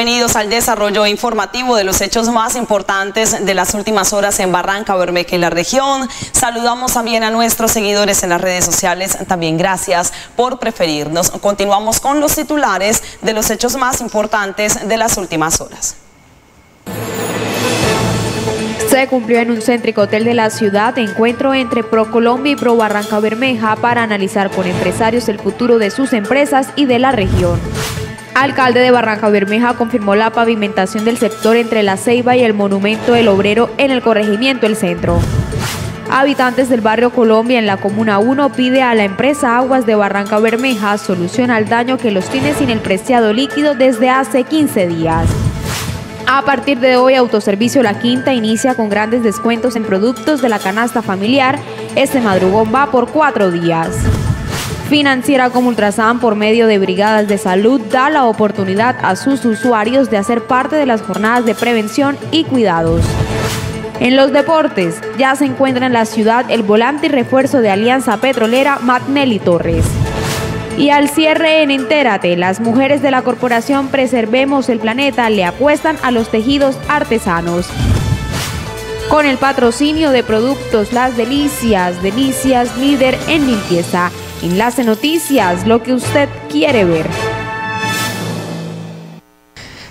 Bienvenidos al desarrollo informativo de los hechos más importantes de las últimas horas en Barranca Bermeja y la región. Saludamos también a nuestros seguidores en las redes sociales. También gracias por preferirnos. Continuamos con los titulares de los hechos más importantes de las últimas horas. Se cumplió en un céntrico hotel de la ciudad encuentro entre ProColombia y Pro Barranca Bermeja para analizar con empresarios el futuro de sus empresas y de la región. Alcalde de Barranca Bermeja confirmó la pavimentación del sector entre la Ceiba y el Monumento del Obrero en el corregimiento El Centro. Habitantes del barrio Colombia en la Comuna 1 pide a la empresa Aguas de Barranca Bermeja solución al daño que los tiene sin el preciado líquido desde hace 15 días. A partir de hoy, Autoservicio La Quinta inicia con grandes descuentos en productos de la canasta familiar. Este madrugón va por cuatro días. Financiera como Ultrasan, por medio de brigadas de salud, da la oportunidad a sus usuarios de hacer parte de las jornadas de prevención y cuidados. En los deportes, ya se encuentra en la ciudad el volante y refuerzo de Alianza Petrolera Matnelli Torres. Y al cierre en Entérate, las mujeres de la corporación Preservemos el Planeta le apuestan a los tejidos artesanos. Con el patrocinio de productos Las Delicias, Delicias líder en limpieza. Enlace Noticias, lo que usted quiere ver.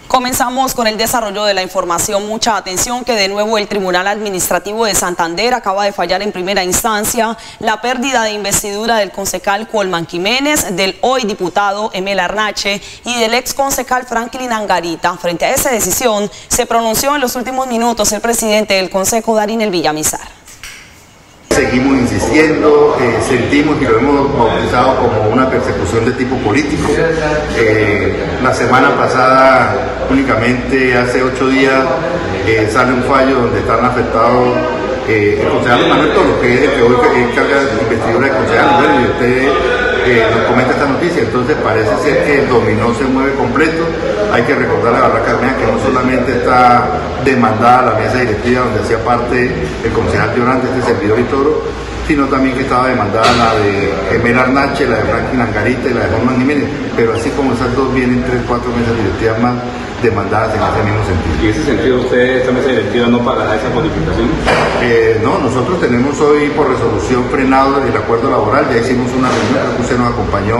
Comenzamos con el desarrollo de la información. Mucha atención que de nuevo el Tribunal Administrativo de Santander acaba de fallar en primera instancia la pérdida de investidura del concejal Colman Jiménez, del hoy diputado Emel Arnache y del ex concejal Franklin Angarita. Frente a esa decisión se pronunció en los últimos minutos el presidente del Consejo, Darín El Villamizar. Seguimos insistiendo, eh, sentimos y lo hemos bautizado como una persecución de tipo político. Eh, la semana pasada, únicamente hace ocho días, eh, sale un fallo donde están afectados el concejal Manuel Toro, que es el que hoy carga de investidura de concejal. Bueno, y usted nos comenta esta noticia, entonces parece ser que el dominó se mueve completo. Hay que recordar a Barra Carmena que no solamente está demandada la mesa directiva donde hacía parte el concejal Llorante, este servidor y toro, sino también que estaba demandada la de Emel Arnache, la de Franklin Angarita y la de Juan Jiménez, pero así como esas dos vienen tres, cuatro mesas directivas más demandadas en ese mismo sentido. ¿Y en ese sentido usted, esta mesa directiva, no pagará esa modificación? Eh, no, nosotros tenemos hoy por resolución frenado el acuerdo laboral, ya hicimos una reunión, que usted nos acompañó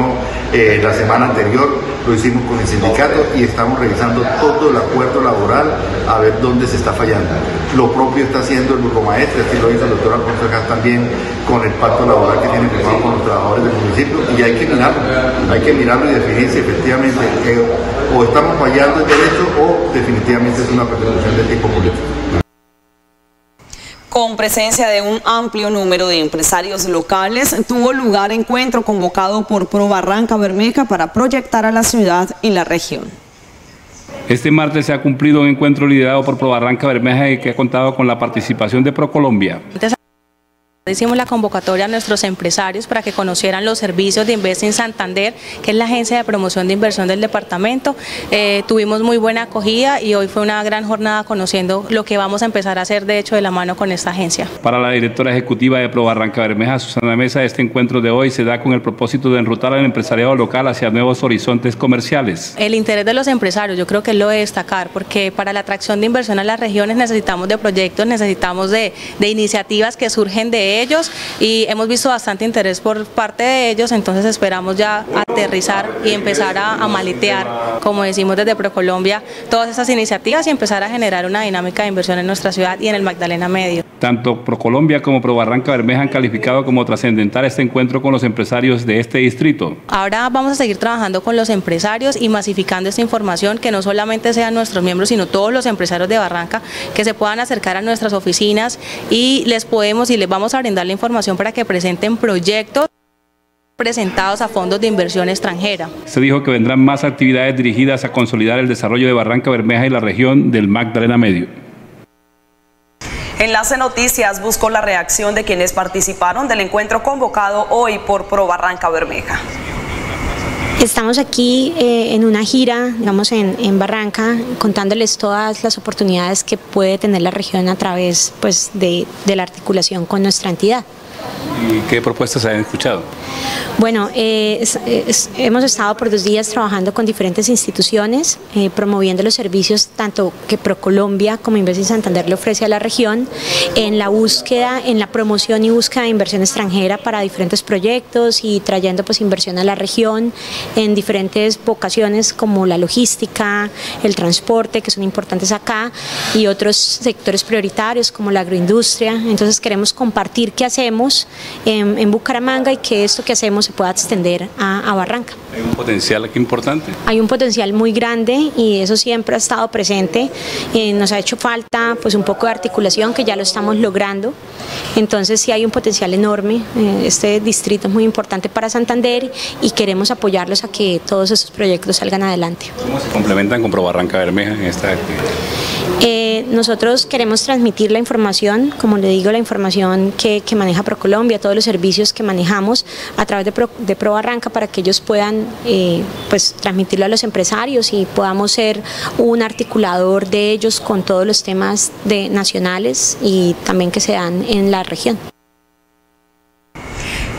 eh, la semana anterior, lo hicimos con el sindicato y estamos revisando todo el acuerdo laboral a ver dónde se está fallando. Lo propio está haciendo el burgomaestre, así lo hizo el doctor Alfonso también con el pacto laboral que tiene firmado con los trabajadores del municipio y hay que mirarlo, hay que mirarlo y definir si efectivamente o estamos fallando el derecho o definitivamente es una persecución de tipo político con presencia de un amplio número de empresarios locales, tuvo lugar encuentro convocado por Pro Barranca Bermeja para proyectar a la ciudad y la región. Este martes se ha cumplido un encuentro liderado por Pro Barranca Bermeja y que ha contado con la participación de ProColombia. Hicimos la convocatoria a nuestros empresarios para que conocieran los servicios de Investing Santander, que es la agencia de promoción de inversión del departamento. Eh, tuvimos muy buena acogida y hoy fue una gran jornada conociendo lo que vamos a empezar a hacer de hecho de la mano con esta agencia. Para la directora ejecutiva de Pro Barranca Bermeja, Susana Mesa, este encuentro de hoy se da con el propósito de enrutar al empresariado local hacia nuevos horizontes comerciales. El interés de los empresarios yo creo que es lo de destacar, porque para la atracción de inversión a las regiones necesitamos de proyectos, necesitamos de, de iniciativas que surgen de ellos y hemos visto bastante interés por parte de ellos, entonces esperamos ya aterrizar y empezar a, a malitear, como decimos desde ProColombia, todas esas iniciativas y empezar a generar una dinámica de inversión en nuestra ciudad y en el Magdalena Medio. Tanto ProColombia como ProBarranca Bermeja han calificado como trascendental este encuentro con los empresarios de este distrito. Ahora vamos a seguir trabajando con los empresarios y masificando esta información, que no solamente sean nuestros miembros, sino todos los empresarios de Barranca, que se puedan acercar a nuestras oficinas y les podemos y les vamos a brindar la información para que presenten proyectos presentados a fondos de inversión extranjera. Se dijo que vendrán más actividades dirigidas a consolidar el desarrollo de Barranca Bermeja y la región del Magdalena Medio. Enlace Noticias buscó la reacción de quienes participaron del encuentro convocado hoy por Pro Barranca Bermeja. Estamos aquí eh, en una gira, digamos, en, Barranca, contándoles todas las oportunidades que puede tener la región a través pues, de la articulación con nuestra entidad. ¿Y qué propuestas han escuchado? Bueno, eh, hemos estado por dos días trabajando con diferentes instituciones, eh, promoviendo los servicios tanto que ProColombia como Inversión Santander le ofrece a la región, en la búsqueda, en la promoción y búsqueda de inversión extranjera para diferentes proyectos y trayendo pues inversión a la región en diferentes vocaciones como la logística, el transporte, que son importantes acá, y otros sectores prioritarios como la agroindustria. Entonces queremos compartir qué hacemos en, en Bucaramanga y que esto que hacemos se pueda extender a, Barranca. Hay un potencial aquí importante. Hay un potencial muy grande y eso siempre ha estado presente. Eh, nos ha hecho falta pues un poco de articulación que ya lo estamos logrando. Entonces sí hay un potencial enorme. Eh, este distrito es muy importante para Santander y queremos apoyarlos a que todos esos proyectos salgan adelante. ¿Cómo se complementan con Pro Barranca Bermeja en esta actividad? Eh, nosotros queremos transmitir la información, como le digo, la información que, maneja ProColombia, todos los servicios que manejamos a través de Pro, de Barranca para que ellos puedan eh, pues, transmitirlo a los empresarios y podamos ser un articulador de ellos con todos los temas de, nacionales y también que se dan en la región.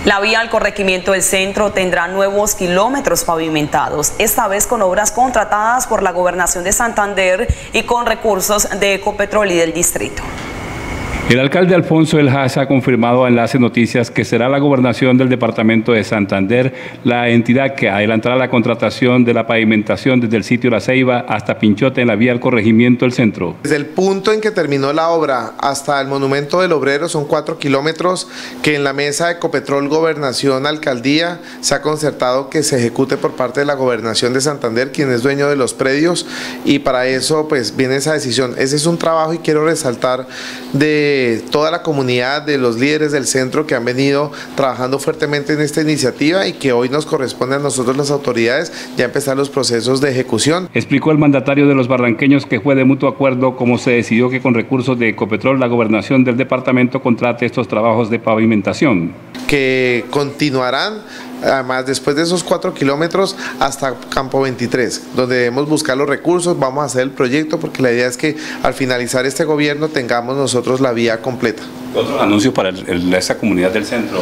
La vía al corregimiento del centro tendrá nuevos kilómetros pavimentados, esta vez con obras contratadas por la Gobernación de Santander y con recursos de Ecopetrol y del distrito. El alcalde Alfonso El ha confirmado a Enlace Noticias que será la gobernación del departamento de Santander la entidad que adelantará la contratación de la pavimentación desde el sitio La Ceiba hasta Pinchote en la vía al corregimiento del centro. Desde el punto en que terminó la obra hasta el monumento del obrero son cuatro kilómetros que en la mesa de Ecopetrol Gobernación Alcaldía se ha concertado que se ejecute por parte de la gobernación de Santander, quien es dueño de los predios y para eso pues viene esa decisión. Ese es un trabajo y quiero resaltar de toda la comunidad, de los líderes del centro que han venido trabajando fuertemente en esta iniciativa y que hoy nos corresponde a nosotros las autoridades ya empezar los procesos de ejecución. Explicó el mandatario de los barranqueños que fue de mutuo acuerdo como se decidió que con recursos de Ecopetrol la gobernación del departamento contrate estos trabajos de pavimentación. Que continuarán además después de esos cuatro kilómetros hasta Campo 23, donde debemos buscar los recursos, vamos a hacer el proyecto porque la idea es que al finalizar este gobierno tengamos nosotros la vía completa. ¿Otros anuncios para esa comunidad del centro?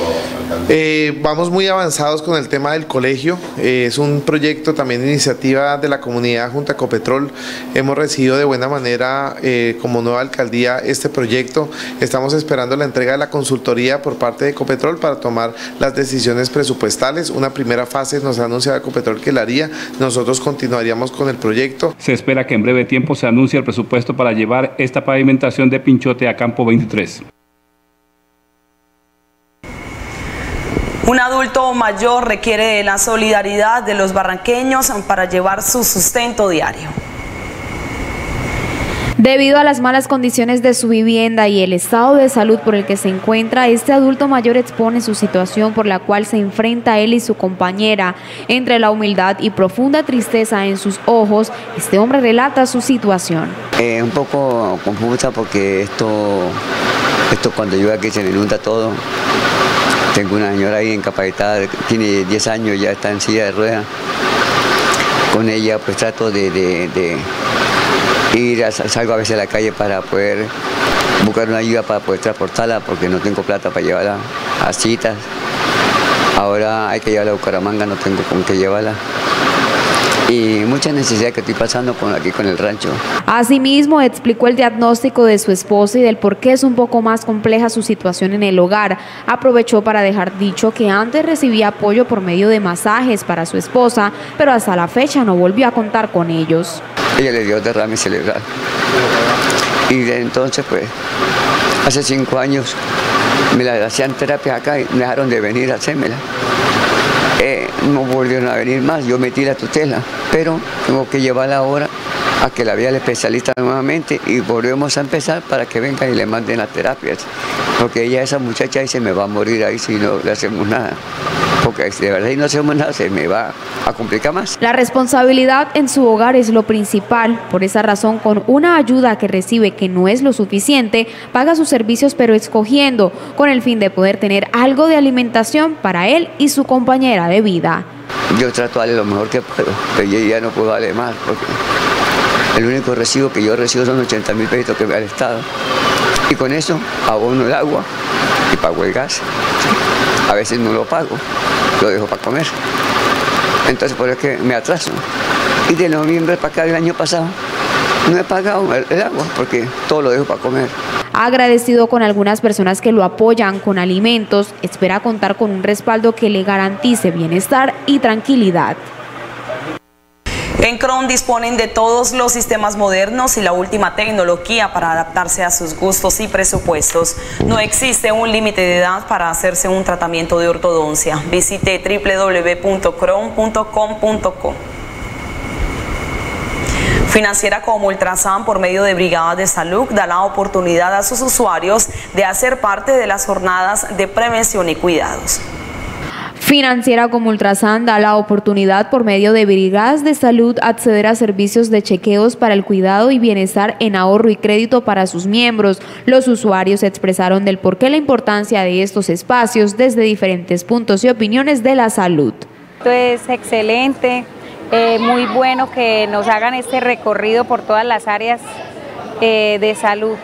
Eh, vamos muy avanzados con el tema del colegio. Eh, es un proyecto también iniciativa de la comunidad junto a Copetrol. Hemos recibido de buena manera eh, como nueva alcaldía este proyecto. Estamos esperando la entrega de la consultoría por parte de Copetrol para tomar las decisiones presupuestales. Una primera fase nos ha anunciado Copetrol que la haría. Nosotros continuaríamos con el proyecto. Se espera que en breve tiempo se anuncie el presupuesto para llevar esta pavimentación de Pinchote a Campo 23. Un adulto mayor requiere de la solidaridad de los barranqueños para llevar su sustento diario. Debido a las malas condiciones de su vivienda y el estado de salud por el que se encuentra, este adulto mayor expone su situación por la cual se enfrenta él y su compañera. Entre la humildad y profunda tristeza en sus ojos, este hombre relata su situación. Eh, un poco confusa porque esto, esto cuando llueve aquí se inunda todo. Tengo una señora ahí incapacitada, tiene 10 años, ya está en silla de ruedas. Con ella pues trato de, ir, salgo a veces a la calle para poder buscar una ayuda para poder transportarla porque no tengo plata para llevarla a citas. Ahora hay que llevarla a Bucaramanga, no tengo con qué llevarla y mucha necesidad que estoy pasando con, aquí con el rancho. Asimismo, explicó el diagnóstico de su esposa y del por qué es un poco más compleja su situación en el hogar. Aprovechó para dejar dicho que antes recibía apoyo por medio de masajes para su esposa, pero hasta la fecha no volvió a contar con ellos. Ella le dio derrame cerebral. Y de entonces, pues, hace cinco años me la hacían terapia acá y me dejaron de venir a hacérmela. Eh, no volvieron a venir más, yo metí la tutela, pero tengo que llevarla ahora a que la vea el especialista nuevamente y volvemos a empezar para que venga y le manden las terapias. Porque ella, esa muchacha, ahí se me va a morir ahí si no le hacemos nada. Porque si de verdad no hacemos nada, se me va a complicar más. La responsabilidad en su hogar es lo principal. Por esa razón, con una ayuda que recibe que no es lo suficiente, paga sus servicios pero escogiendo, con el fin de poder tener algo de alimentación para él y su compañera de vida. Yo trato de darle lo mejor que puedo, pero yo ya no puedo darle más porque el único recibo que yo recibo son 80 mil pesos que me da el Estado. Y con eso abono el agua y pago el gas. A veces no lo pago, lo dejo para comer. Entonces por eso es que me atraso. Y de noviembre para acá del año pasado no he pagado el, agua porque todo lo dejo para comer. Agradecido con algunas personas que lo apoyan con alimentos, espera contar con un respaldo que le garantice bienestar y tranquilidad. En Cron disponen de todos los sistemas modernos y la última tecnología para adaptarse a sus gustos y presupuestos. No existe un límite de edad para hacerse un tratamiento de ortodoncia. Visite www.cron.com.co. Financiera como Ultrasan, por medio de Brigadas de Salud, da la oportunidad a sus usuarios de hacer parte de las jornadas de prevención y cuidados. Financiera como Ultrasan da la oportunidad por medio de brigadas de salud acceder a servicios de chequeos para el cuidado y bienestar en ahorro y crédito para sus miembros. Los usuarios expresaron del por qué la importancia de estos espacios desde diferentes puntos y opiniones de la salud. Esto es excelente, eh, muy bueno que nos hagan este recorrido por todas las áreas eh, de salud.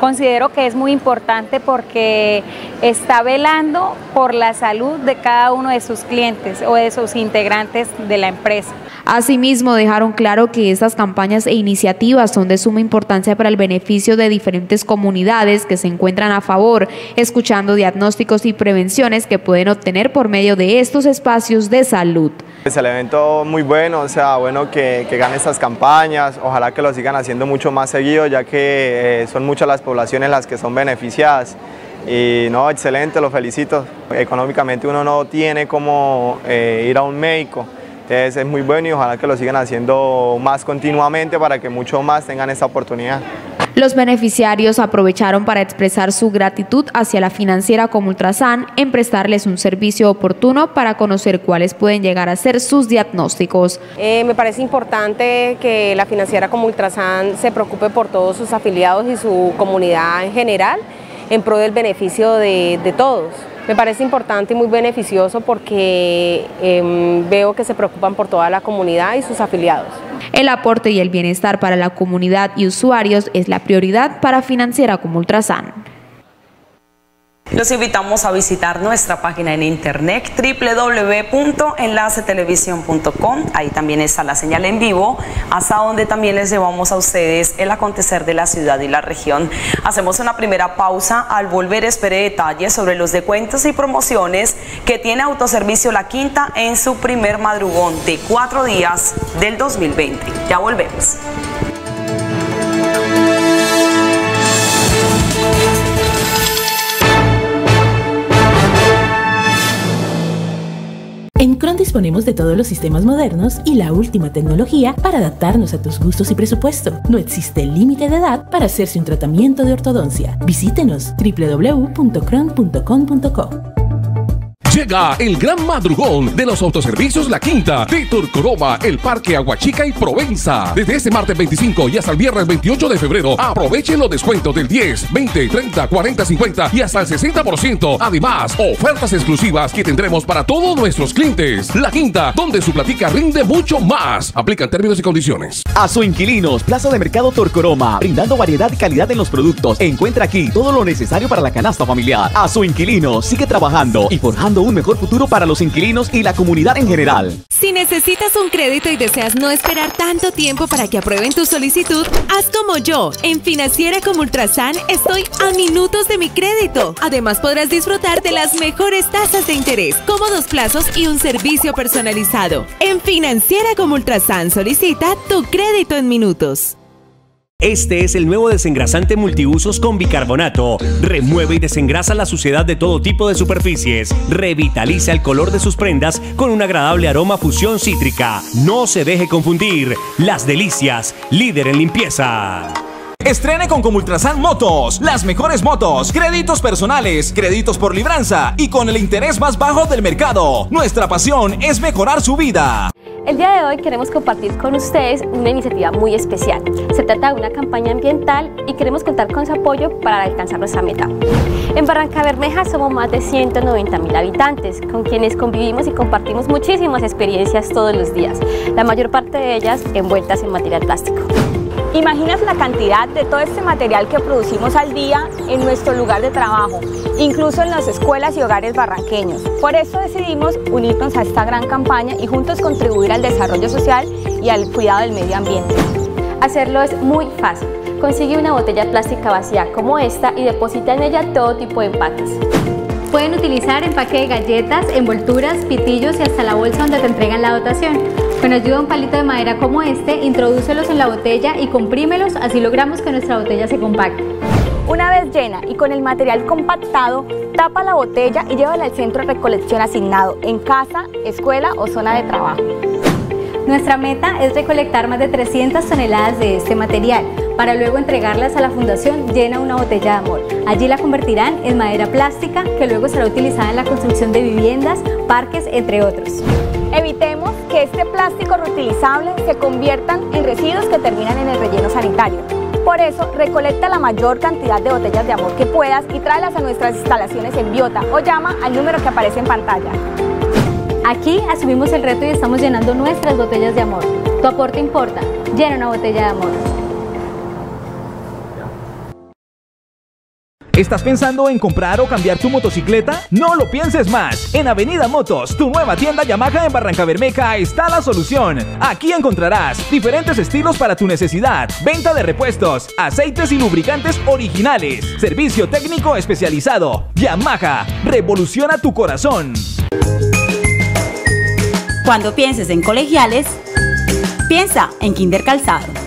Considero que es muy importante porque está velando por la salud de cada uno de sus clientes o de sus integrantes de la empresa. Asimismo, dejaron claro que estas campañas e iniciativas son de suma importancia para el beneficio de diferentes comunidades que se encuentran a favor, escuchando diagnósticos y prevenciones que pueden obtener por medio de estos espacios de salud. Es el evento muy bueno, o sea, bueno que, que gane estas campañas, ojalá que lo sigan haciendo mucho más seguido, ya que eh, son muchas las poblaciones las que son beneficiadas. Y no, excelente, lo felicito. Económicamente uno no tiene como eh, ir a un médico, entonces es muy bueno y ojalá que lo sigan haciendo más continuamente para que muchos más tengan esta oportunidad. Los beneficiarios aprovecharon para expresar su gratitud hacia la financiera como Ultrasan en prestarles un servicio oportuno para conocer cuáles pueden llegar a ser sus diagnósticos. Eh, me parece importante que la financiera como Ultrasan se preocupe por todos sus afiliados y su comunidad en general en pro del beneficio de, todos. Me parece importante y muy beneficioso porque em, veo que se preocupan por toda la comunidad y sus afiliados. El aporte y el bienestar para la comunidad y usuarios es la prioridad para Financiera como Ultrasan. Los invitamos a visitar nuestra página en internet www.enlacetelevisión.com. Ahí también está la señal en vivo, hasta donde también les llevamos a ustedes el acontecer de la ciudad y la región. Hacemos una primera pausa. Al volver espere detalles sobre los descuentos y promociones que tiene Autoservicio La Quinta en su primer madrugón de cuatro días del 2020. Ya volvemos. En Cron disponemos de todos los sistemas modernos y la última tecnología para adaptarnos a tus gustos y presupuesto. No existe límite de edad para hacerse un tratamiento de ortodoncia. Visítenos www.cron.com.co. Llega el gran madrugón de los autoservicios La Quinta de Turcoroma, el Parque Aguachica y Provenza. Desde este martes 25 y hasta el viernes 28 de febrero, aprovechen los descuentos del 10, 20, 30, 40, 50 y hasta el 60%. Además, ofertas exclusivas que tendremos para todos nuestros clientes. La Quinta, donde su platica rinde mucho más. Aplican términos y condiciones. A su inquilinos, Plaza de Mercado Torcoroma, brindando variedad y calidad en los productos. Encuentra aquí todo lo necesario para la canasta familiar. A su inquilino, sigue trabajando y forjando un mejor futuro para los inquilinos y la comunidad en general. Si necesitas un crédito y deseas no esperar tanto tiempo para que aprueben tu solicitud, haz como yo. En Financiera como Ultrasan estoy a minutos de mi crédito. Además podrás disfrutar de las mejores tasas de interés, cómodos plazos y un servicio personalizado. En Financiera como Ultrasan solicita tu crédito en minutos. Este es el nuevo desengrasante multiusos con bicarbonato. Remueve y desengrasa la suciedad de todo tipo de superficies. Revitaliza el color de sus prendas con un agradable aroma fusión cítrica. No se deje confundir. Las delicias, líder en limpieza. Estrene con Comultrasan Motos, las mejores motos, créditos personales, créditos por libranza y con el interés más bajo del mercado. Nuestra pasión es mejorar su vida. El día de hoy queremos compartir con ustedes una iniciativa muy especial. Se trata de una campaña ambiental y queremos contar con su apoyo para alcanzar nuestra meta. En Barranca Bermeja somos más de 190 mil habitantes, con quienes convivimos y compartimos muchísimas experiencias todos los días, la mayor parte de ellas envueltas en material plástico. Imaginas la cantidad de todo este material que producimos al día en nuestro lugar de trabajo, incluso en las escuelas y hogares barranqueños. Por eso decidimos unirnos a esta gran campaña y juntos contribuir al desarrollo social y al cuidado del medio ambiente. Hacerlo es muy fácil. Consigue una botella plástica vacía como esta y deposita en ella todo tipo de empaques. Pueden utilizar empaque de galletas, envolturas, pitillos y hasta la bolsa donde te entregan la dotación. Con ayuda de un palito de madera como este, introdúcelos en la botella y comprímelos, así logramos que nuestra botella se compacte. Una vez llena y con el material compactado, tapa la botella y llévala al centro de recolección asignado, en casa, escuela o zona de trabajo. Nuestra meta es recolectar más de 300 toneladas de este material para luego entregarlas a la Fundación Llena una botella de amor. Allí la convertirán en madera plástica que luego será utilizada en la construcción de viviendas, parques, entre otros. Evitemos que este plástico reutilizable se conviertan en residuos que terminan en el relleno sanitario. Por eso, recolecta la mayor cantidad de botellas de amor que puedas y tráelas a nuestras instalaciones en Biota o llama al número que aparece en pantalla. Aquí asumimos el reto y estamos llenando nuestras botellas de amor. Tu aporte importa. Llena una botella de amor. ¿Estás pensando en comprar o cambiar tu motocicleta? No lo pienses más. En Avenida Motos, tu nueva tienda Yamaha en Barranca Bermeja, está la solución. Aquí encontrarás diferentes estilos para tu necesidad, venta de repuestos, aceites y lubricantes originales, servicio técnico especializado. Yamaha, revoluciona tu corazón. Cuando pienses en colegiales, piensa en Kinder Calzado.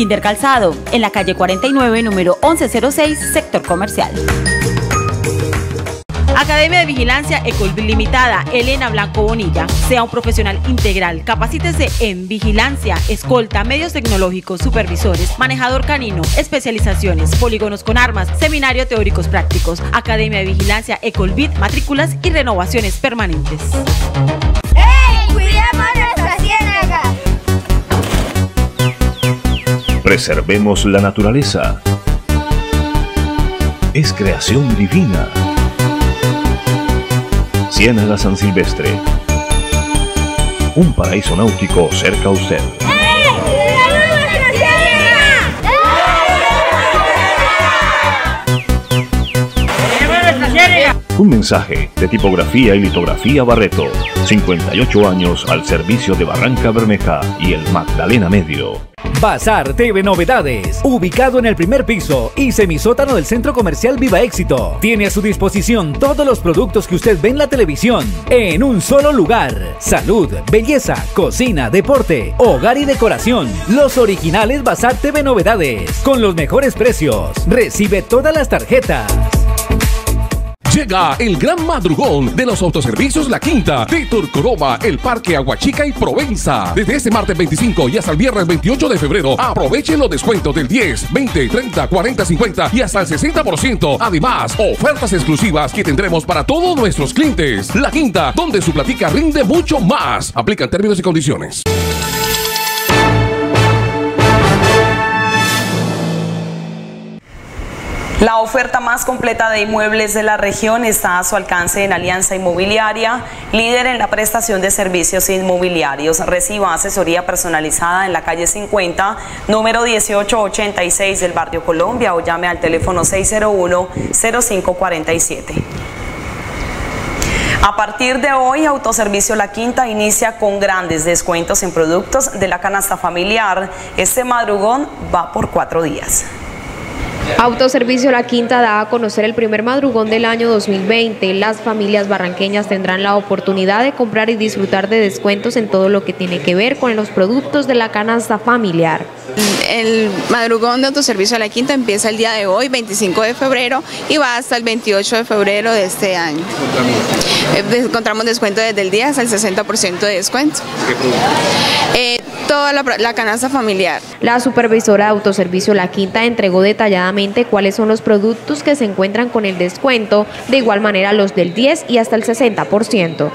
Kinder Calzado, en la calle 49, número 1106, sector comercial. Academia de Vigilancia Ecol Limitada, Elena Blanco Bonilla. Sea un profesional integral. Capacítese en vigilancia, escolta, medios tecnológicos, supervisores, manejador canino, especializaciones, polígonos con armas, seminario teóricos prácticos. Academia de Vigilancia Ecolbit, matrículas y renovaciones permanentes. Preservemos la naturaleza. Es creación divina. Ciénaga San Silvestre. Un paraíso náutico cerca a usted. Un mensaje de tipografía y litografía Barreto. 58 años al servicio de Barranca Bermeja y el Magdalena Medio. Bazar TV Novedades, ubicado en el primer piso y semisótano del centro comercial Viva Éxito. Tiene a su disposición todos los productos que usted ve en la televisión en un solo lugar. Salud, belleza, cocina, deporte, hogar y decoración. Los originales Bazar TV Novedades, con los mejores precios. Recibe todas las tarjetas. Llega el gran madrugón de los autoservicios La Quinta de Turcoroma, el Parque Aguachica y Provenza. Desde este martes 25 y hasta el viernes 28 de febrero, aprovechen los descuentos del 10, 20, 30, 40, 50 y hasta el 60%. Además, ofertas exclusivas que tendremos para todos nuestros clientes. La Quinta, donde su platica rinde mucho más. Aplican términos y condiciones. La oferta más completa de inmuebles de la región está a su alcance en Alianza Inmobiliaria, líder en la prestación de servicios inmobiliarios. Reciba asesoría personalizada en la calle 50, número 1886 del barrio Colombia o llame al teléfono 601-0547. A partir de hoy, Autoservicio La Quinta inicia con grandes descuentos en productos de la canasta familiar. Este madrugón va por cuatro días. Autoservicio La Quinta da a conocer el primer madrugón del año 2020. Las familias barranqueñas tendrán la oportunidad de comprar y disfrutar de descuentos en todo lo que tiene que ver con los productos de la canasta familiar. El madrugón de autoservicio La Quinta empieza el día de hoy, 25 de febrero, y va hasta el 28 de febrero de este año. Eh, Encontramos descuento desde el día hasta el 60% de descuento. Eh, toda la, la canasta familiar. La supervisora de Autoservicio La Quinta entregó detalladamente cuáles son los productos que se encuentran con el descuento, de igual manera los del 10 y hasta el 60%.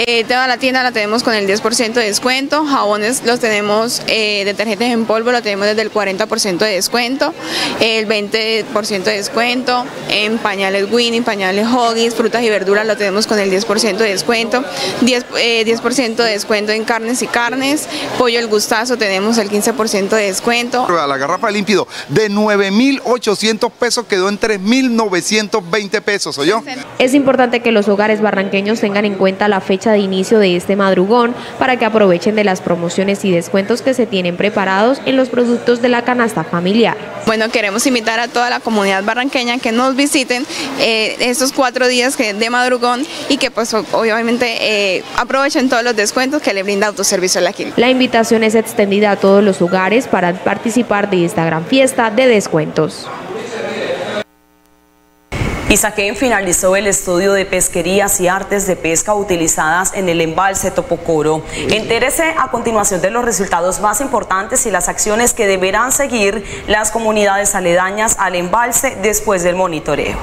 Eh, toda la tienda la tenemos con el 10% de descuento, jabones los tenemos, eh, detergentes en polvo lo tenemos desde el 40% de descuento, el 20% de descuento, en pañales Winnie, pañales Hoggies, frutas y verduras lo tenemos con el 10% de descuento, 10%, eh, 10 de descuento en carnes y carnes, pollo el gustazo tenemos el 15% de descuento. La garrafa límpido de 9.800 pesos quedó en 3.920 pesos, yo? Es importante que los hogares barranqueños tengan en cuenta la fecha de inicio de este madrugón para que aprovechen de las promociones y descuentos que se tienen preparados en los productos de la canasta familiar. Bueno, queremos invitar a toda la comunidad barranqueña que nos visiten eh, estos cuatro días de madrugón y que pues obviamente eh, aprovechen todos los descuentos que le brinda Autoservicio La Quinta. La invitación es extendida a todos los hogares para participar de esta gran fiesta de descuentos. Isaquén finalizó el estudio de pesquerías y artes de pesca utilizadas en el embalse Topocoro. Entérese a continuación de los resultados más importantes y las acciones que deberán seguir las comunidades aledañas al embalse después del monitoreo.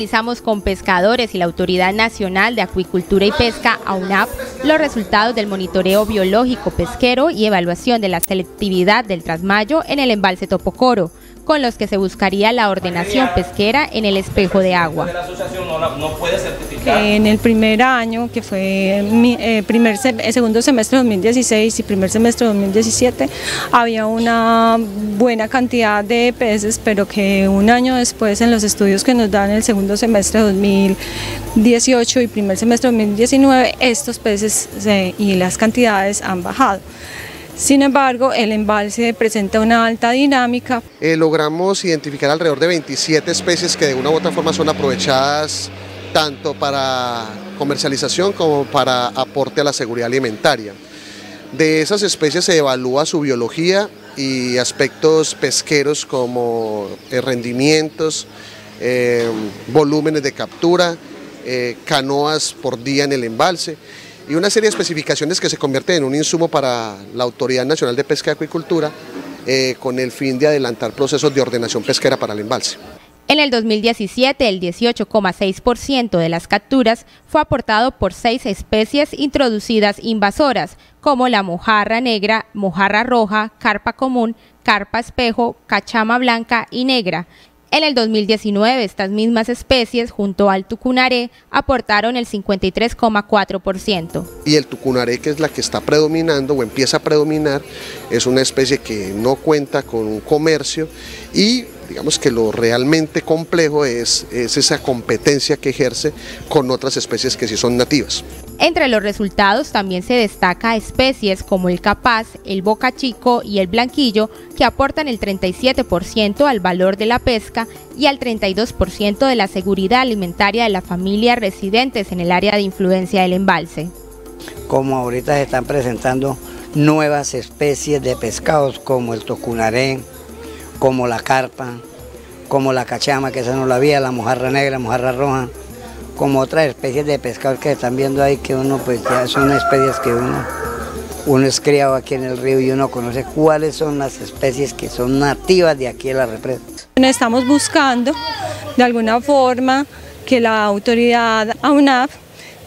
Socializamos con pescadores y la Autoridad Nacional de Acuicultura y Pesca, AUNAP, los resultados del monitoreo biológico pesquero y evaluación de la selectividad del trasmayo en el embalse Topocoro, con los que se buscaría la ordenación pesquera en el espejo de agua. En el primer año, que fue mi, eh, primer segundo semestre de 2016 y primer semestre de 2017, había una buena cantidad de peces, pero que un año después en los estudios que nos dan el segundo semestre de 2018 y primer semestre de 2019, estos peces y las cantidades han bajado. Sin embargo, el embalse presenta una alta dinámica. Eh, logramos identificar alrededor de 27 especies que de una u otra forma son aprovechadas tanto para comercialización como para aporte a la seguridad alimentaria. De esas especies se evalúa su biología y aspectos pesqueros como eh, rendimientos, eh, volúmenes de captura, canoas por día en el embalse y una serie de especificaciones que se convierten en un insumo para la Autoridad Nacional de Pesca y Acuicultura eh, con el fin de adelantar procesos de ordenación pesquera para el embalse. En el 2017, el 18,6% de las capturas fue aportado por seis especies introducidas invasoras, como la mojarra negra, mojarra roja, carpa común, carpa espejo, cachama blanca y negra, en el 2019, estas mismas especies, junto al tucunaré, aportaron el 53,4%. Y el tucunaré, que es la que está predominando o empieza a predominar, es una especie que no cuenta con un comercio y digamos que lo realmente complejo es, es esa competencia que ejerce con otras especies que sí son nativas. Entre los resultados también se destaca especies como el capaz, el boca chico y el blanquillo que aportan el 37% al valor de la pesca y al 32% de la seguridad alimentaria de la familia residentes en el área de influencia del embalse. Como ahorita se están presentando nuevas especies de pescados como el tocunaré, como la carpa, como la cachama, que esa no la había, la mojarra negra, la mojarra roja, como otras especies de pescado que están viendo ahí, que uno pues ya son especies que uno, uno es criado aquí en el río y uno conoce cuáles son las especies que son nativas de aquí en la represa. Estamos buscando de alguna forma que la autoridad AUNAF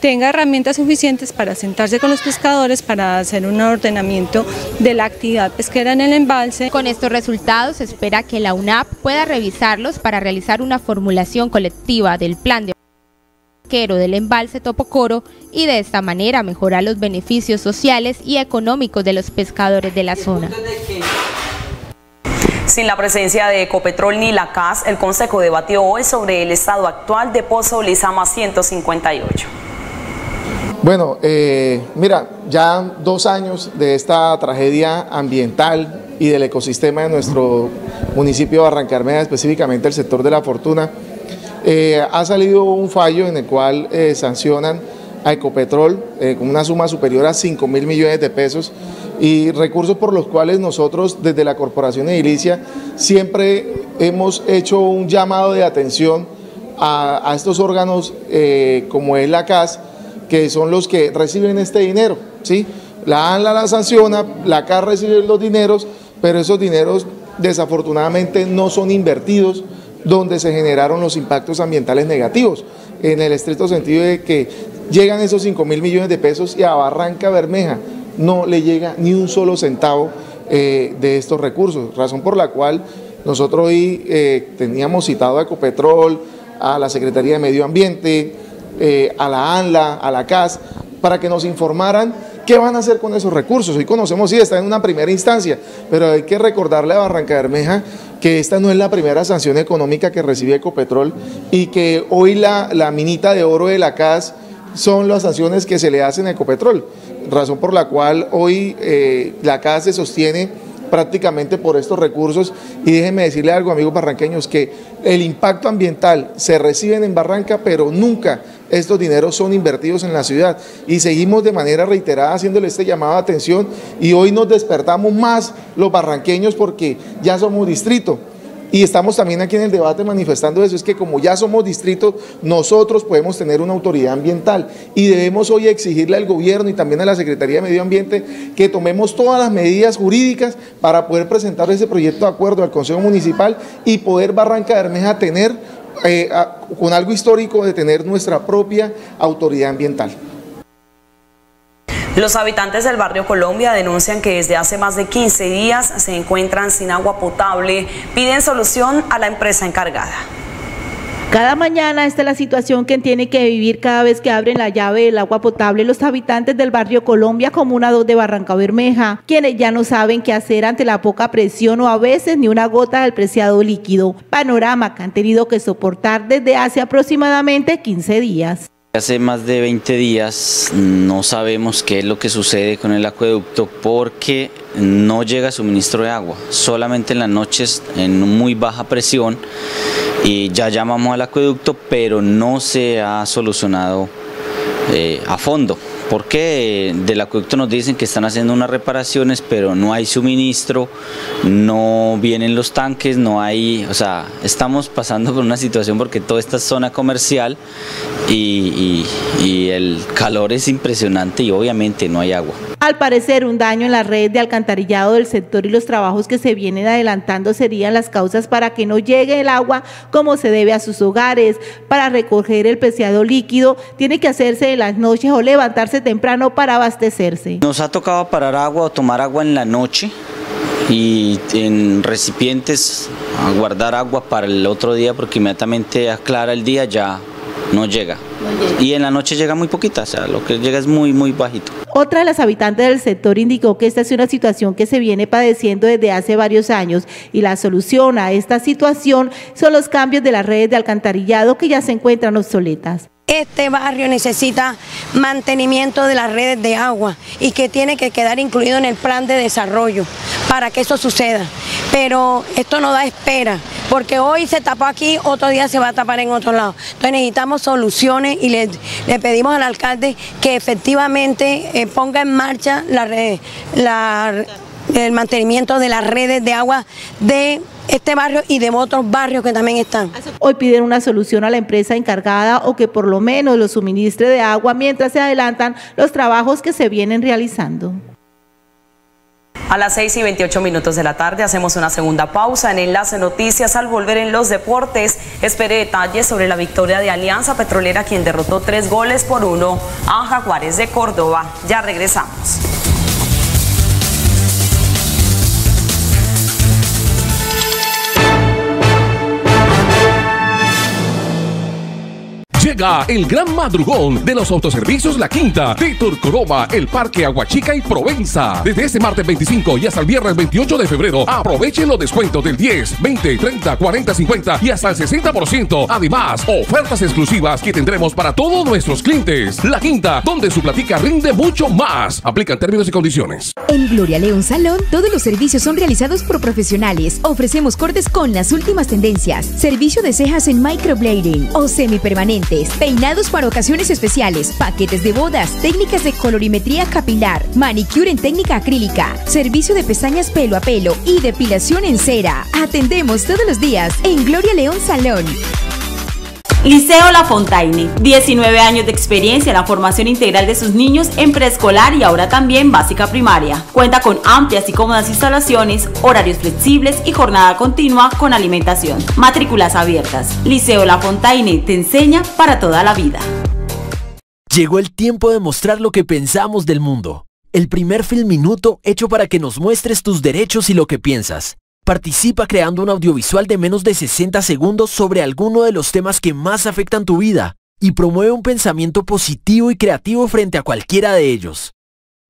tenga herramientas suficientes para sentarse con los pescadores para hacer un ordenamiento de la actividad pesquera en el embalse. Con estos resultados se espera que la UNAP pueda revisarlos para realizar una formulación colectiva del plan de pesquero del embalse Topocoro y de esta manera mejorar los beneficios sociales y económicos de los pescadores de la zona. Sin la presencia de Ecopetrol ni la CAS, el Consejo debatió hoy sobre el estado actual de Pozo Lizama 158. Bueno, eh, mira, ya dos años de esta tragedia ambiental y del ecosistema de nuestro municipio de Barrancarmea, específicamente el sector de la fortuna, eh, ha salido un fallo en el cual eh, sancionan a Ecopetrol con una suma superior a 5 mil millones de pesos y recursos por los cuales nosotros desde la Corporación Edilicia siempre hemos hecho un llamado de atención a, a estos órganos como es la CAS, que son los que reciben este dinero, ¿sí? La ANLA la sanciona, la CAR recibe los dineros, pero esos dineros desafortunadamente no son invertidos donde se generaron los impactos ambientales negativos, en el estricto sentido de que llegan esos 5 mil millones de pesos y a Barranca Bermeja no le llega ni un solo centavo eh, de estos recursos, razón por la cual nosotros hoy eh, teníamos citado a Ecopetrol, a la Secretaría de Medio Ambiente, eh, a la ANLA, a la CAS, para que nos informaran qué van a hacer con esos recursos. Hoy conocemos, sí, está en una primera instancia, pero hay que recordarle a Barranca Bermeja que esta no es la primera sanción económica que recibe Ecopetrol y que hoy la, la minita de oro de la CAS son las sanciones que se le hacen a Ecopetrol, razón por la cual hoy eh, la CAS se sostiene prácticamente por estos recursos y déjenme decirle algo amigos barranqueños que el impacto ambiental se reciben en Barranca pero nunca estos dineros son invertidos en la ciudad y seguimos de manera reiterada haciéndole este llamado de atención y hoy nos despertamos más los barranqueños porque ya somos distrito. Y estamos también aquí en el debate manifestando eso, es que como ya somos distritos, nosotros podemos tener una autoridad ambiental y debemos hoy exigirle al gobierno y también a la Secretaría de Medio Ambiente que tomemos todas las medidas jurídicas para poder presentar ese proyecto de acuerdo al Consejo Municipal y poder Barranca Bermeja tener eh, con algo histórico de tener nuestra propia autoridad ambiental. Los habitantes del barrio Colombia denuncian que desde hace más de 15 días se encuentran sin agua potable, piden solución a la empresa encargada. Cada mañana esta es la situación que tiene que vivir cada vez que abren la llave del agua potable los habitantes del barrio Colombia, Comuna 2 de Barranca Bermeja, quienes ya no saben qué hacer ante la poca presión o a veces ni una gota del preciado líquido. Panorama que han tenido que soportar desde hace aproximadamente 15 días. Hace más de 20 días no sabemos qué es lo que sucede con el acueducto porque no llega suministro de agua, solamente en las noches en muy baja presión y ya llamamos al acueducto pero no se ha solucionado eh, a fondo. Porque del acueducto nos dicen que están haciendo unas reparaciones, pero no hay suministro, no vienen los tanques, no hay, o sea, estamos pasando por una situación porque toda esta zona comercial y, y el calor es impresionante y obviamente no hay agua. Al parecer, un daño en la red de alcantarillado del sector y los trabajos que se vienen adelantando serían las causas para que no llegue el agua como se debe a sus hogares. Para recoger el preciado líquido, tiene que hacerse en las noches o levantarse temprano para abastecerse. Nos ha tocado parar agua o tomar agua en la noche y en recipientes a guardar agua para el otro día porque inmediatamente aclara el día ya no llega. Y en la noche llega muy poquita, o sea, lo que llega es muy, muy bajito. Otra de las habitantes del sector indicó que esta es una situación que se viene padeciendo desde hace varios años y la solución a esta situación son los cambios de las redes de alcantarillado que ya se encuentran obsoletas. Este barrio necesita mantenimiento de las redes de agua y que tiene que quedar incluido en el plan de desarrollo para que eso suceda. Pero esto no da espera, porque hoy se tapó aquí, otro día se va a tapar en otro lado. Entonces necesitamos soluciones y le, pedimos al alcalde que efectivamente eh, ponga en marcha la, la, el mantenimiento de las redes de agua de este barrio y de otros barrios que también están. Hoy piden una solución a la empresa encargada o que por lo menos los suministre de agua mientras se adelantan los trabajos que se vienen realizando. A las 6 y 28 minutos de la tarde hacemos una segunda pausa en Enlace Noticias. Al volver en los deportes, espere detalles sobre la victoria de Alianza Petrolera, quien derrotó tres goles por uno a Jaguares de Córdoba. Ya regresamos. Llega el gran madrugón de los autoservicios La Quinta de Turcoroma, el Parque Aguachica y Provenza. Desde este martes 25 y hasta el viernes 28 de febrero, aprovechen los descuentos del 10, 20, 30, 40, 50 y hasta el 60%. Además, ofertas exclusivas que tendremos para todos nuestros clientes. La Quinta, donde su platica rinde mucho más. Aplican términos y condiciones. En Gloria León Salón, todos los servicios son realizados por profesionales. Ofrecemos cortes con las últimas tendencias. Servicio de cejas en microblading o semipermanente peinados para ocasiones especiales, paquetes de bodas, técnicas de colorimetría capilar, manicure en técnica acrílica, servicio de pestañas pelo a pelo y depilación en cera. Atendemos todos los días en Gloria León Salón. Liceo La Fontaine, 19 años de experiencia en la formación integral de sus niños en preescolar y ahora también básica primaria. Cuenta con amplias y cómodas instalaciones, horarios flexibles y jornada continua con alimentación. Matrículas abiertas. Liceo La Fontaine te enseña para toda la vida. Llegó el tiempo de mostrar lo que pensamos del mundo. El primer film minuto hecho para que nos muestres tus derechos y lo que piensas. Participa creando un audiovisual de menos de 60 segundos sobre alguno de los temas que más afectan tu vida y promueve un pensamiento positivo y creativo frente a cualquiera de ellos.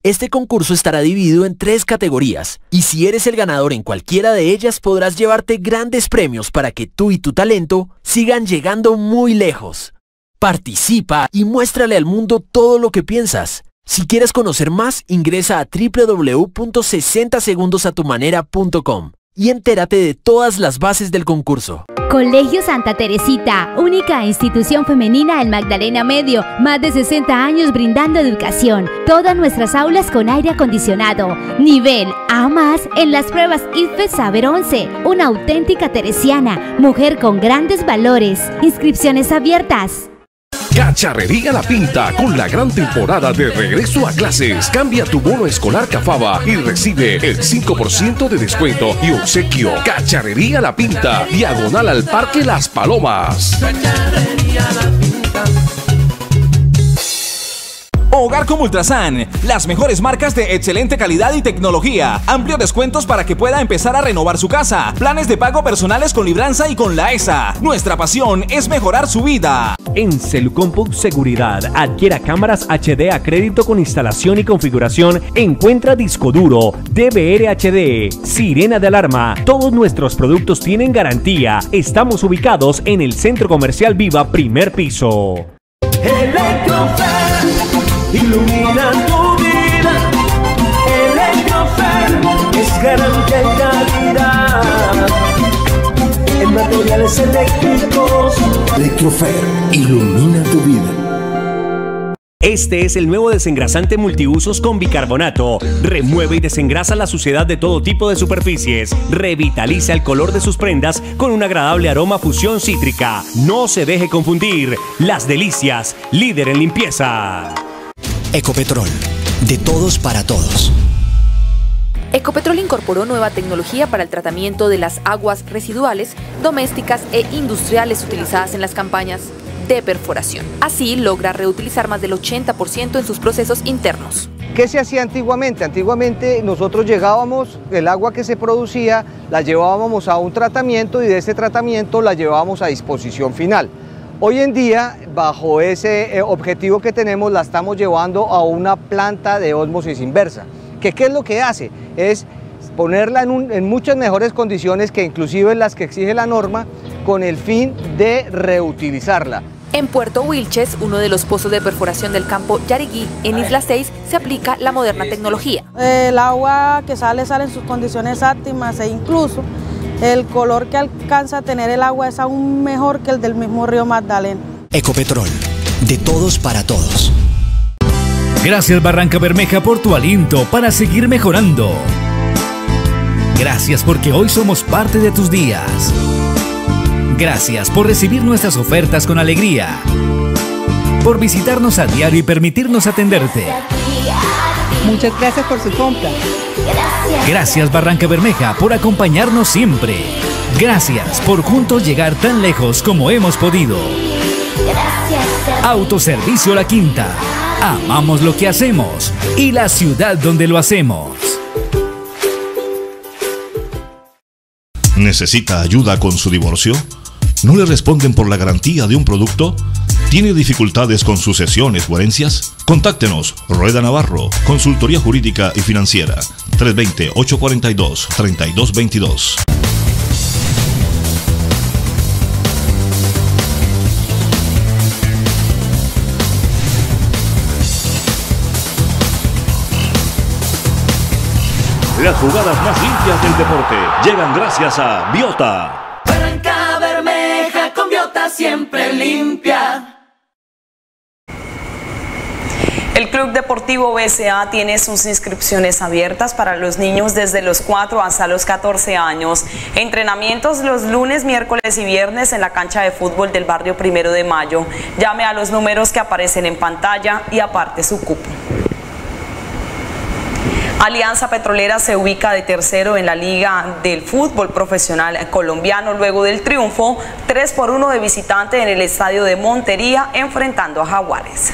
Este concurso estará dividido en tres categorías y si eres el ganador en cualquiera de ellas podrás llevarte grandes premios para que tú y tu talento sigan llegando muy lejos. Participa y muéstrale al mundo todo lo que piensas. Si quieres conocer más, ingresa a www.60segundosatumanera.com y entérate de todas las bases del concurso. Colegio Santa Teresita, única institución femenina en Magdalena Medio, más de 60 años brindando educación. Todas nuestras aulas con aire acondicionado. Nivel A más en las pruebas IFE Saber 11. Una auténtica teresiana, mujer con grandes valores. Inscripciones abiertas. Cacharrería La Pinta con la gran temporada de regreso a clases. Cambia tu bono escolar Cafaba y recibe el 5% de descuento y obsequio. Cacharrería La Pinta, diagonal al Parque Las Palomas. Hogar como Ultrasan, las mejores marcas de excelente calidad y tecnología. Amplio descuentos para que pueda empezar a renovar su casa. Planes de pago personales con libranza y con la ESA. Nuestra pasión es mejorar su vida. En Celucompu Seguridad, adquiera cámaras HD a crédito con instalación y configuración. Encuentra disco duro, DVR HD, sirena de alarma. Todos nuestros productos tienen garantía. Estamos ubicados en el Centro Comercial Viva, primer piso. Ilumina tu vida. Electrofer es garantía y calidad en materiales eléctricos. Electrofer ilumina tu vida. Este es el nuevo desengrasante multiusos con bicarbonato. Remueve y desengrasa la suciedad de todo tipo de superficies. Revitaliza el color de sus prendas con un agradable aroma fusión cítrica. No se deje confundir. Las delicias, líder en limpieza. Ecopetrol, de todos para todos. Ecopetrol incorporó nueva tecnología para el tratamiento de las aguas residuales, domésticas e industriales utilizadas en las campañas de perforación. Así logra reutilizar más del 80% en sus procesos internos. ¿Qué se hacía antiguamente? Antiguamente nosotros llegábamos, el agua que se producía la llevábamos a un tratamiento y de ese tratamiento la llevábamos a disposición final. Hoy en día, bajo ese eh, objetivo que tenemos, la estamos llevando a una planta de ósmosis inversa. ¿Qué es lo que hace? Es ponerla en, en, muchas mejores condiciones que inclusive las que exige la norma con el fin de reutilizarla. En Puerto Wilches, uno de los pozos de perforación del campo Yariguí, en Isla 6, se aplica la moderna tecnología. El agua que sale sale en sus condiciones óptimas e incluso el color que alcanza a tener el agua es aún mejor que el del mismo río Magdalena. Ecopetrol, de todos para todos. Gracias Barranca Bermeja por tu aliento para seguir mejorando. Gracias porque hoy somos parte de tus días. Gracias por recibir nuestras ofertas con alegría. Por visitarnos a diario y permitirnos atenderte. Muchas gracias por su compra. Gracias Barranca Bermeja por acompañarnos siempre. Gracias por juntos llegar tan lejos como hemos podido. Autoservicio La Quinta. Amamos lo que hacemos y la ciudad donde lo hacemos. ¿Necesita ayuda con su divorcio? ¿No le responden por la garantía de un producto? ¿Tiene dificultades con sucesiones o herencias? Contáctenos, Rueda Navarro, Consultoría Jurídica y Financiera, 320-842-3222. Las jugadas más limpias del deporte llegan gracias a Biota. Club Deportivo BCA tiene sus inscripciones abiertas para los niños desde los 4 hasta los 14 años. Entrenamientos los lunes, miércoles y viernes en la cancha de fútbol del barrio Primero de Mayo. Llame a los números que aparecen en pantalla y aparte su cupo. Alianza Petrolera se ubica de tercero en la Liga del Fútbol Profesional Colombiano luego del triunfo 3 por 1 de visitante en el estadio de Montería enfrentando a Jaguares.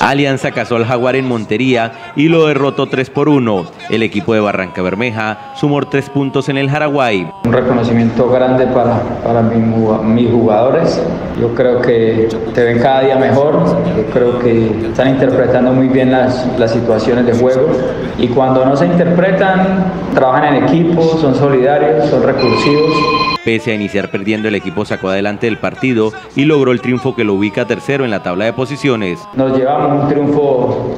Alianza cazó al Jaguar en Montería y lo derrotó 3 por 1. El equipo de Barranca Bermeja sumó 3 puntos en el Jaraguay. Un reconocimiento grande para, para mis jugadores. Yo creo que se ven cada día mejor. Yo creo que están interpretando muy bien las, las situaciones de juego. Y cuando no se interpretan, trabajan en equipo, son solidarios, son recursivos. Pese a iniciar perdiendo, el equipo sacó adelante el partido y logró el triunfo que lo ubica tercero en la tabla de posiciones. Nos llevamos un triunfo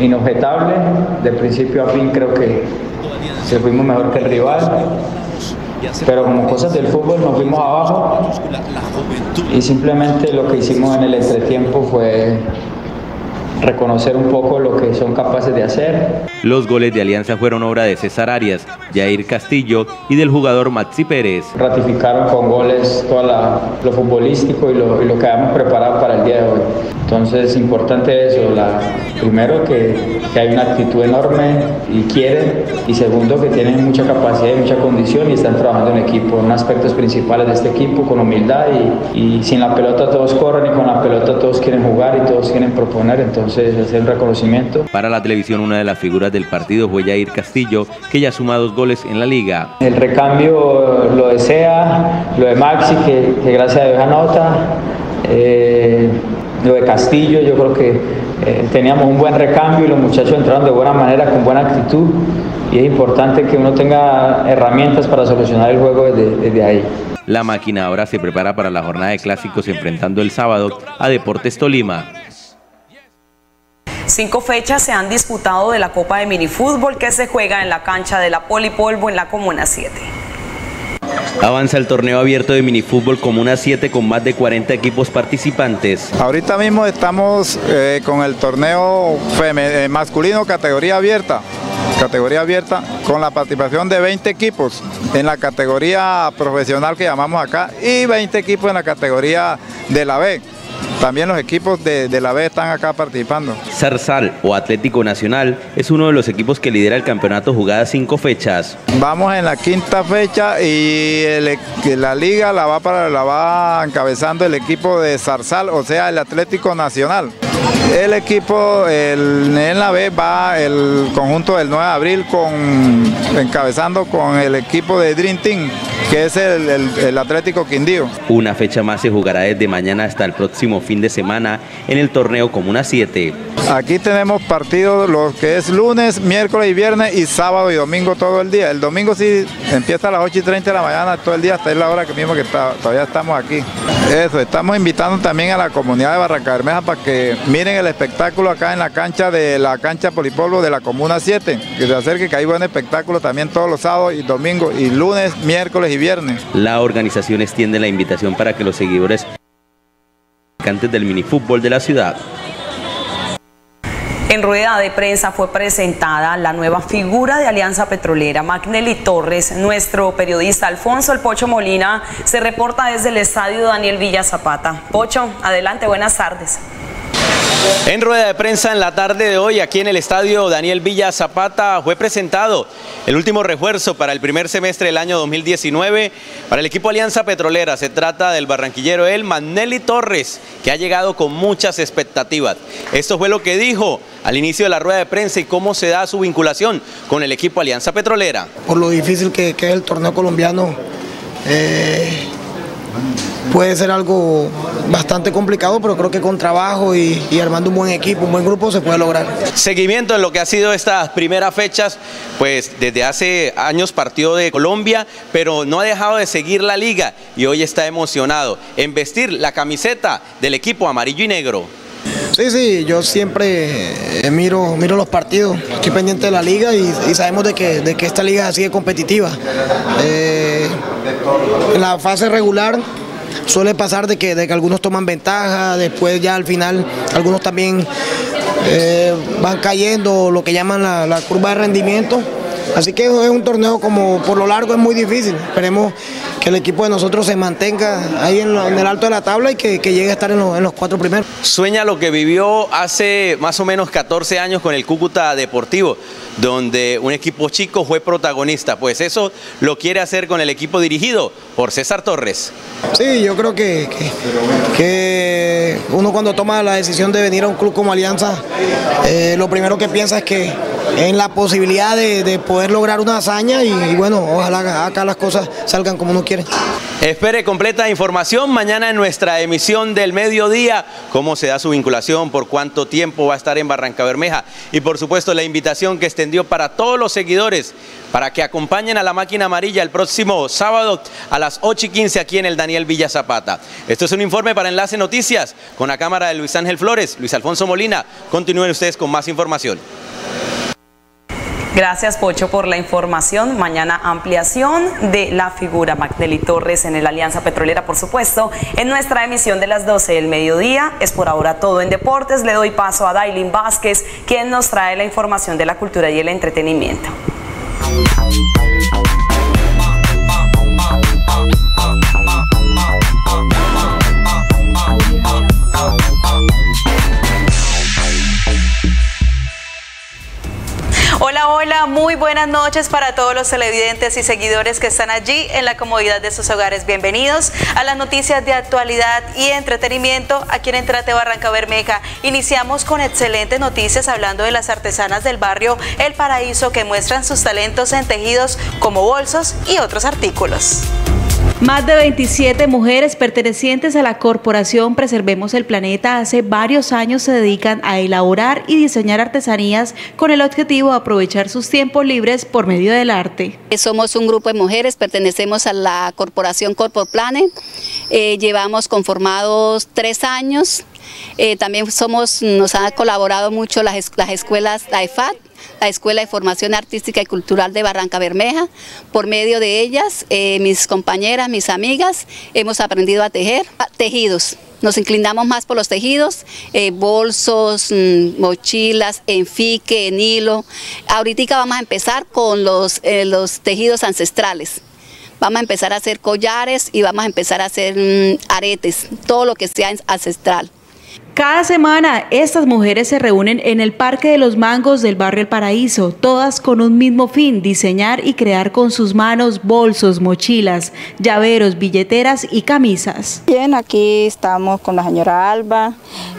inobjetable, de principio a fin creo que se fuimos mejor que el rival, pero como cosas del fútbol nos fuimos abajo y simplemente lo que hicimos en el entretiempo fue reconocer un poco lo que son capaces de hacer. Los goles de Alianza fueron obra de César Arias, Jair Castillo y del jugador Maxi Pérez. Ratificaron con goles todo lo futbolístico y lo, y lo, que habíamos preparado para el día de hoy. Entonces es importante eso, la, primero que, que, hay una actitud enorme y quieren, y segundo que tienen mucha capacidad y mucha condición y están trabajando en equipo, en aspectos principales de este equipo, con humildad y, y sin la pelota todos corren y con la pelota todos quieren jugar y todos quieren proponer, entonces hacer un reconocimiento. Para la televisión una de las figuras del partido fue Jair Castillo, que ya suma dos goles en la liga. El recambio lo desea, lo de Maxi, que, que gracias a Dios anota. Eh, lo de Castillo, yo creo que eh, teníamos un buen recambio y los muchachos entraron de buena manera, con buena actitud y es importante que uno tenga herramientas para solucionar el juego desde, desde ahí. La máquina ahora se prepara para la jornada de clásicos enfrentando el sábado a Deportes Tolima. Cinco fechas se han disputado de la Copa de Minifútbol que se juega en la cancha de la Polipolvo en la Comuna 7. Avanza el torneo abierto de minifútbol Comuna 7 con más de 40 equipos participantes. Ahorita mismo estamos eh, con el torneo eh, masculino categoría abierta, categoría abierta con la participación de 20 equipos en la categoría profesional que llamamos acá y 20 equipos en la categoría de la B. También los equipos de, de, la B están acá participando. Zarzal o Atlético Nacional es uno de los equipos que lidera el campeonato jugada cinco fechas. Vamos en la quinta fecha y el, la liga la va, para, la va encabezando el equipo de Zarzal, o sea, el Atlético Nacional. El equipo el, en la B va el conjunto del 9 de abril con, encabezando con el equipo de Dream Team, que es el, el, el, Atlético Quindío. Una fecha más se jugará desde mañana hasta el próximo fin de semana en el torneo Comuna 7. Aquí tenemos partidos los que es lunes, miércoles y viernes y sábado y domingo todo el día. El domingo sí empieza a las 8 y 30 de la mañana todo el día hasta es la hora que mismo que está, todavía estamos aquí. Eso, estamos invitando también a la comunidad de Barranca Bermeja para que miren el espectáculo acá en la cancha de la cancha Polipolvo de la Comuna 7, que se acerque que hay buen espectáculo también todos los sábados y domingos y lunes, miércoles y viernes. La organización extiende la invitación para que los seguidores del minifútbol de la ciudad en rueda de prensa fue presentada la nueva figura de Alianza Petrolera, Magnelli Torres. Nuestro periodista Alfonso El Pocho Molina se reporta desde el estadio Daniel Villa Zapata. Pocho, adelante, buenas tardes. En rueda de prensa en la tarde de hoy, aquí en el estadio Daniel Villa Zapata, fue presentado el último refuerzo para el primer semestre del año 2019 para el equipo Alianza Petrolera. Se trata del barranquillero El Manelli Torres, que ha llegado con muchas expectativas. Esto fue lo que dijo al inicio de la rueda de prensa y cómo se da su vinculación con el equipo Alianza Petrolera. Por lo difícil que, que es el torneo colombiano. Eh puede ser algo bastante complicado, pero creo que con trabajo y, y, armando un buen equipo, un buen grupo, se puede lograr. Seguimiento en lo que ha sido estas primeras fechas, pues desde hace años partió de Colombia, pero no ha dejado de seguir la liga y hoy está emocionado en vestir la camiseta del equipo amarillo y negro. Sí, sí, yo siempre eh, miro, miro los partidos, estoy pendiente de la liga y, y sabemos de que, de que, esta liga sigue competitiva. Eh, en la fase regular suele pasar de que, de que algunos toman ventaja, después ya al final algunos también eh, van cayendo lo que llaman la, curva de rendimiento. Así que es un torneo como por lo largo es muy difícil. Esperemos que el equipo de nosotros se mantenga ahí en, el alto de la tabla y que, llegue a estar en los cuatro primeros. Sueña lo que vivió hace más o menos 14 años con el Cúcuta Deportivo, donde un equipo chico fue protagonista. Pues eso lo quiere hacer con el equipo dirigido por César Torres. Sí, yo creo que, que- que uno cuando toma la decisión de venir a un club como Alianza, eh, lo primero que piensa es que en la posibilidad de, de poder lograr una hazaña y, y bueno, ojalá acá las cosas salgan como uno quiere. Espere completa información mañana en nuestra emisión del mediodía, cómo se da su vinculación, por cuánto tiempo va a estar en Barranca Bermeja y por supuesto la invitación que para todos los seguidores para que acompañen a la máquina amarilla el próximo sábado a las 8 y 15 aquí en el Daniel Villa Zapata. Esto es un informe para Enlace Noticias con la cámara de Luis Ángel Flores, Luis Alfonso Molina. Continúen ustedes con más información. Gracias, Pocho, por la información. Mañana ampliación de la figura Magdeli Torres en el Alianza Petrolera, por supuesto, en nuestra emisión de las 12 del mediodía. Es por ahora todo en deportes. Le doy paso a Dailin Vázquez, quien nos trae la información de la cultura y el entretenimiento. Hola, hola, muy buenas noches para todos los televidentes y seguidores que están allí en la comodidad de sus hogares. Bienvenidos a las noticias de actualidad y entretenimiento aquí en Entrate Barranca Bermeja. Iniciamos con excelentes noticias hablando de las artesanas del barrio El Paraíso que muestran sus talentos en tejidos como bolsos y otros artículos. Más de 27 mujeres pertenecientes a la corporación Preservemos el Planeta hace varios años se dedican a elaborar y diseñar artesanías con el objetivo de aprovechar sus tiempos libres por medio del arte. Somos un grupo de mujeres, pertenecemos a la corporación Corporplane, eh, llevamos conformados tres años, eh, también somos, nos han colaborado mucho las, las escuelas, la EFAT, la Escuela de Formación Artística y Cultural de Barranca Bermeja. Por medio de ellas, eh, mis compañeras, mis amigas, hemos aprendido a tejer tejidos. Nos inclinamos más por los tejidos, eh, bolsos, mm, mochilas, enfique, en hilo. Ahorita vamos a empezar con los, eh, los tejidos ancestrales. Vamos a empezar a hacer collares y vamos a empezar a hacer mm, aretes, todo lo que sea ancestral. Cada semana estas mujeres se reúnen en el Parque de los Mangos del barrio El Paraíso, todas con un mismo fin, diseñar y crear con sus manos bolsos, mochilas, llaveros, billeteras y camisas. Bien, aquí estamos con la señora Alba,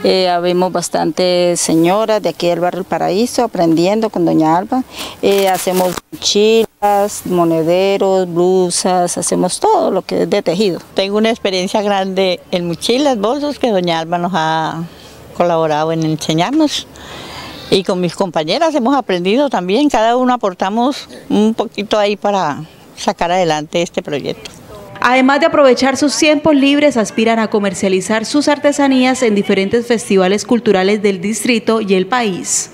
eh, habemos bastantes señoras de aquí del barrio El Paraíso aprendiendo con doña Alba. Eh, hacemos mochilas, monederos, blusas, hacemos todo lo que es de tejido. Tengo una experiencia grande en mochilas, bolsos que doña Alba nos ha colaborado en enseñarnos. Y con mis compañeras hemos aprendido también, cada uno aportamos un poquito ahí para sacar adelante este proyecto. Además de aprovechar sus tiempos libres, aspiran a comercializar sus artesanías en diferentes festivales culturales del distrito y el país.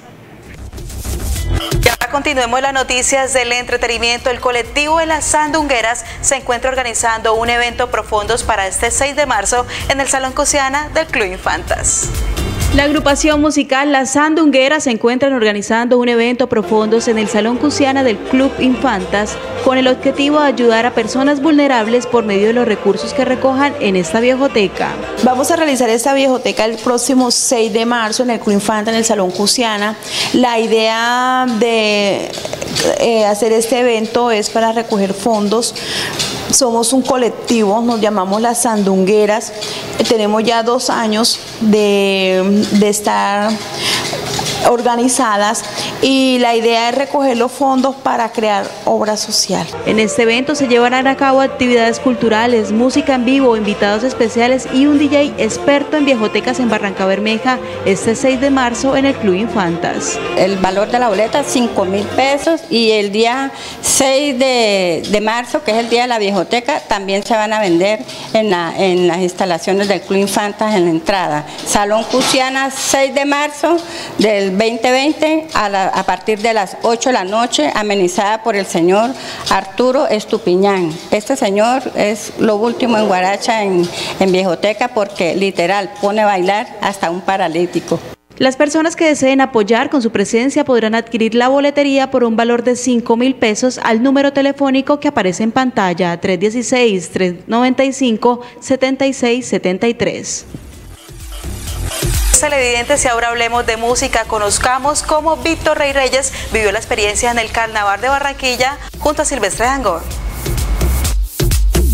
Y ahora continuemos las noticias del entretenimiento. El colectivo de las Sandungueras se encuentra organizando un evento profundos para este 6 de marzo en el Salón Cosiana del Club Infantas. La agrupación musical Las Sandungueras se encuentran organizando un evento profundos en el Salón Cusiana del Club Infantas con el objetivo de ayudar a personas vulnerables por medio de los recursos que recojan en esta viejoteca. Vamos a realizar esta viejoteca el próximo 6 de marzo en el Club Infanta, en el Salón Cusiana. La idea de eh, hacer este evento es para recoger fondos. Somos un colectivo, nos llamamos las Sandungueras. Eh, Tenemos ya dos años de, de estar organizadas y la idea es recoger los fondos para crear obra social. En este evento se llevarán a cabo actividades culturales, música en vivo, invitados especiales y un DJ experto en viejotecas en Barranca Bermeja este 6 de marzo en el Club Infantas. El valor de la boleta 5 mil pesos y el día 6 de, marzo, que es el día de la viejoteca, también se van a vender en, la- en las instalaciones del Club Infantas en la entrada. Salón Cusiana 6 de marzo del 2020 a, la- a partir de las 8 de la noche, amenizada por el señor Arturo Estupiñán. Este señor es lo último en Guaracha, en, en viejoteca, porque literal pone a bailar hasta un paralítico. Las personas que deseen apoyar con su presencia podrán adquirir la boletería por un valor de 5 mil pesos al número telefónico que aparece en pantalla 316-395-7673 televidentes y ahora hablemos de música. Conozcamos cómo Víctor Rey Reyes vivió la experiencia en el Carnaval de Barranquilla junto a Silvestre Dangón.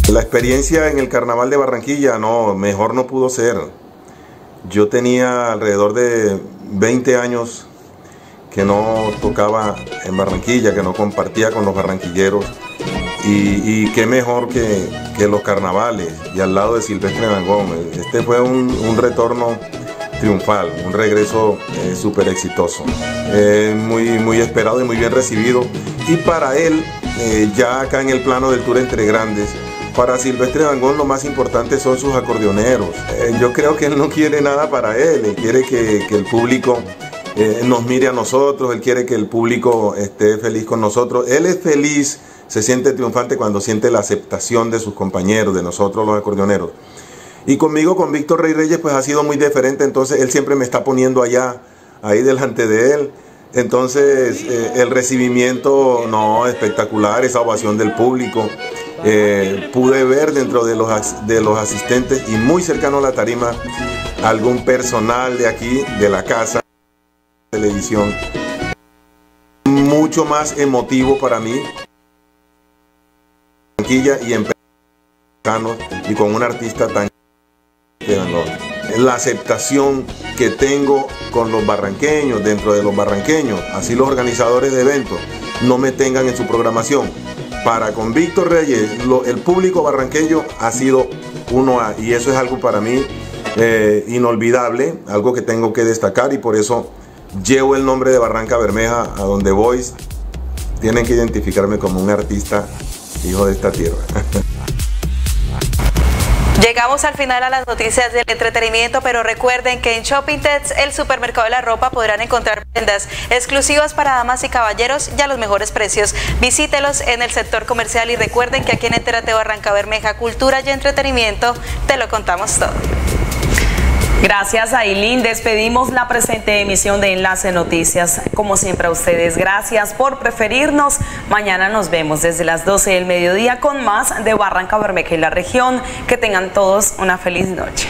La experiencia en el Carnaval de Barranquilla, no, mejor no pudo ser. Yo tenía alrededor de 20 años que no tocaba en Barranquilla, que no compartía con los barranquilleros. Y, qué mejor que, los carnavales y al lado de Silvestre Dangón. Este fue un, un retorno triunfal, un regreso eh, súper exitoso, eh, muy, muy esperado y muy bien recibido. Y para él, eh, ya acá en el plano del Tour Entre Grandes, para Silvestre Dangón lo más importante son sus acordeoneros. yo creo que él no quiere nada para él, él quiere que, el público nos mire a nosotros, él quiere que el público esté feliz con nosotros. Él es feliz, se siente triunfante cuando siente la aceptación de sus compañeros, de nosotros los acordeoneros. Y conmigo, con Víctor Rey Reyes, pues ha sido muy diferente. Entonces él siempre me está poniendo allá, ahí delante de él. Entonces eh, el recibimiento, no, espectacular, esa ovación del público. Eh, pude ver dentro de los, de los asistentes y muy cercano a la tarima algún personal de aquí, de la casa, televisión, mucho más emotivo para mí. Y con un artista tan la aceptación que tengo con los barranqueños, dentro de los barranqueños, así los organizadores de eventos no me tengan en su programación. Para con Víctor Reyes, el público barranqueño ha sido uno A y eso es algo para mí eh, inolvidable, algo que tengo que destacar y por eso llevo el nombre de Barranca Bermeja a donde voy. Tienen que identificarme como un artista hijo de esta tierra. Llegamos al final a las noticias del entretenimiento, pero recuerden que en Shopping Tets, el supermercado de la ropa, podrán encontrar prendas exclusivas para damas y caballeros y a los mejores precios. Visítelos en el sector comercial y recuerden que aquí en Entérate Barranca Bermeja, Cultura y Entretenimiento, te lo contamos todo. Gracias, Ailín. Despedimos la presente emisión de Enlace Noticias. Como siempre a ustedes, gracias por preferirnos. Mañana nos vemos desde las 12 del mediodía con más de Barranca Bermeja y la región. Que tengan todos una feliz noche.